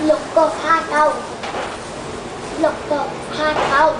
lục cột hai đầu, lục cột hai đầu.